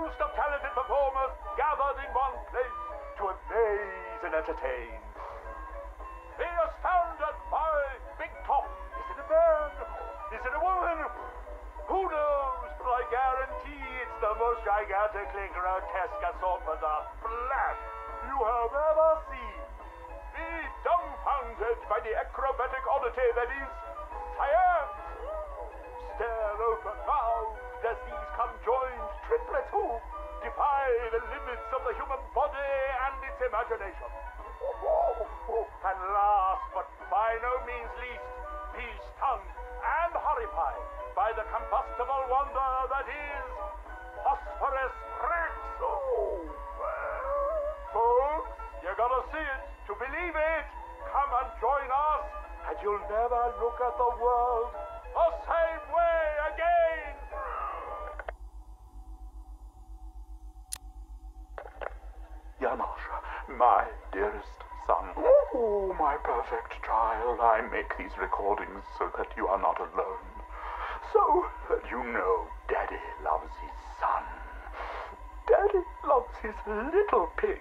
host of talented performers gathered in one place to amaze and entertain. Be astounded by Big Top. Is it a man? Is it a woman? Who knows? But I guarantee it's the most gigantically grotesque assortment of flesh you have ever seen. Be dumbfounded by the acrobatic oddity that is imagination. And last but by no means least, be stunned and horrified by the combustible wonder that is Phosphorus Rex. Oh, Folks, you gotta see it to believe it. Come and join us, and you'll never look at the world the same way again. Janosch, my dearest son. Oh, my perfect child, I make these recordings so that you are not alone. So that you know Daddy loves his son. Daddy loves his little pig.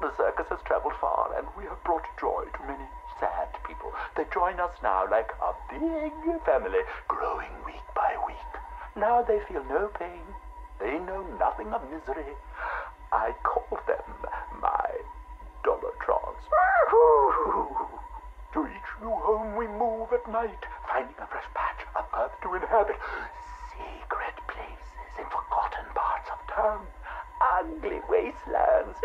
The circus has traveled far, and we have brought joy to many sad people. They join us now like a big family, growing week by week. Now they feel no pain. Know nothing of misery. I call them my Dollotrons. to each new home we move at night, finding a fresh patch of earth to inhabit. Secret places in forgotten parts of town. Ugly wastelands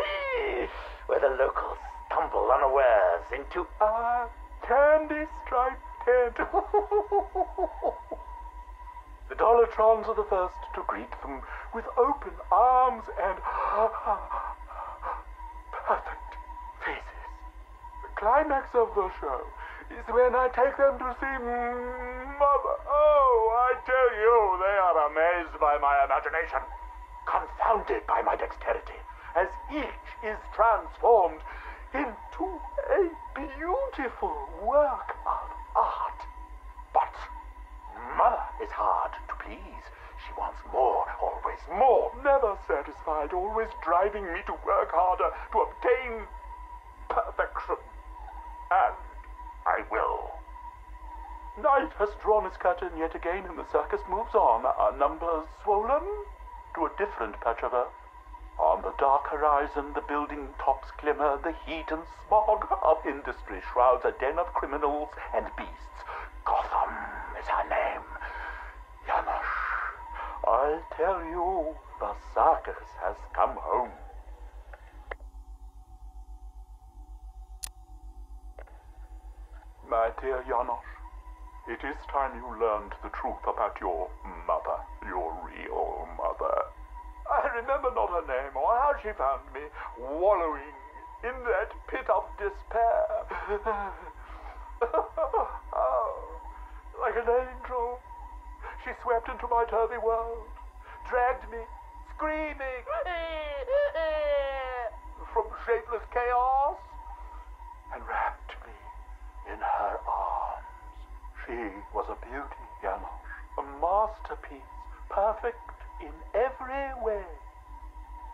where the locals stumble unawares into a candy-striped tent. The Dollotrons are the first to greet them with open arms and perfect faces. The climax of the show is when I take them to see Mother. Oh, I tell you, they are amazed by my imagination, confounded by my dexterity, as each is transformed into a beautiful work of art. But Mother is hard please. She wants more, always more, never satisfied, always driving me to work harder to obtain perfection. And I will. Night has drawn its curtain yet again, and the circus moves on, our numbers swollen to a different patch of earth. On the dark horizon, the building tops glimmer, the heat and smog of industry shrouds a den of criminals and beasts. Gotham is her name. Janosch, I'll tell you, the circus has come home. My dear Janosch, it is time you learned the truth about your mother, your real mother. I remember not her name or how she found me wallowing in that pit of despair. oh, like an angel, she swept into my turvy world, dragged me, screaming, from shapeless chaos, and wrapped me in her arms. She was a beauty, Janosch, a masterpiece, perfect in every way.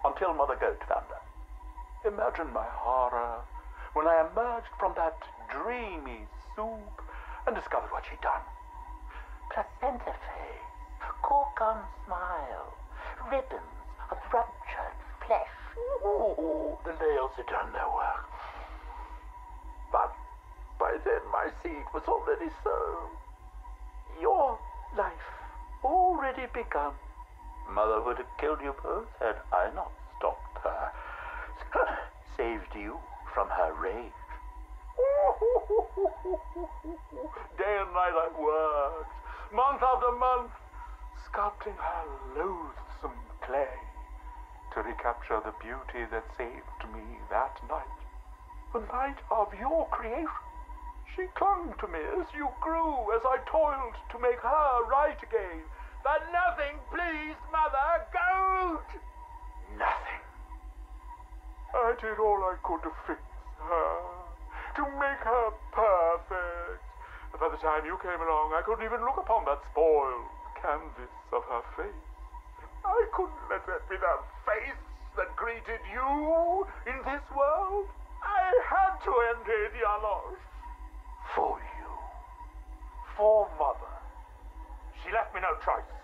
Until Mother Goat found her. Imagine my horror when I emerged from that dreamy soup and discovered what she'd done. Placenta face, cork-on smile, ribbons of ruptured flesh. Ooh, the nails had done their work. But by then my seed was already sown. Your life already begun. Mother would have killed you both had I not stopped her. Saved you from her rage. Day and night I worked, month after month, sculpting her loathsome clay to recapture the beauty that saved me that night. The night of your creation. She clung to me as you grew, as I toiled to make her right again. But nothing pleased Mother Goat. Nothing. I did all I could to fix her, to make her perfect. By the time you came along, I couldn't even look upon that spoiled canvas of her face. I couldn't let that be the face that greeted you in this world. I had to enter Dialos. For you. For Mother. She left me no choice.